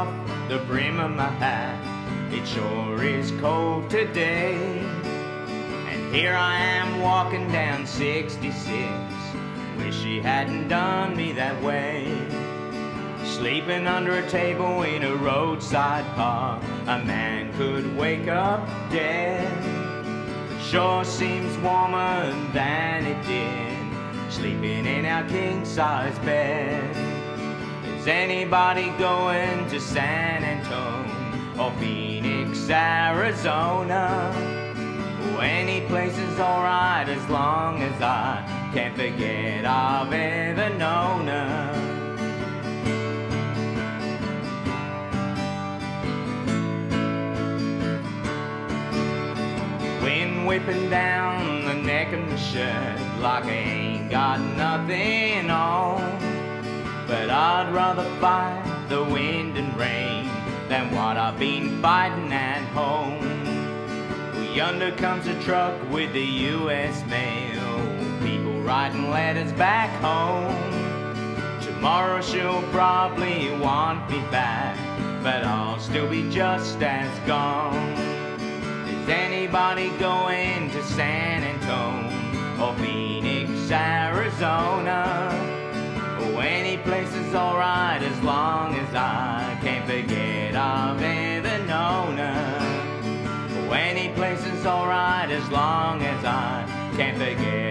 off the brim of my hat. It sure is cold today. And here I am walking down 66. Wish she hadn't done me that way. Sleeping under a table in a roadside park, a man could wake up dead. Sure seems warmer than it did, sleeping in our king size bed. Is anybody going to San Antonio or Phoenix, Arizona? Oh, any place is alright as long as I can't forget I've ever known her. Wind whipping down the neck of my shirt like I ain't got nothing on. But I'd rather fight the wind and rain than what I've been fighting at home. Well, yonder comes a truck with the U.S. mail, people writing letters back home. Tomorrow she'll probably want me back, but I'll still be just as gone. Is anybody going to San Antonio or Phoenix, Arizona? forget I've ever known her. But any place is alright as long as I can't forget.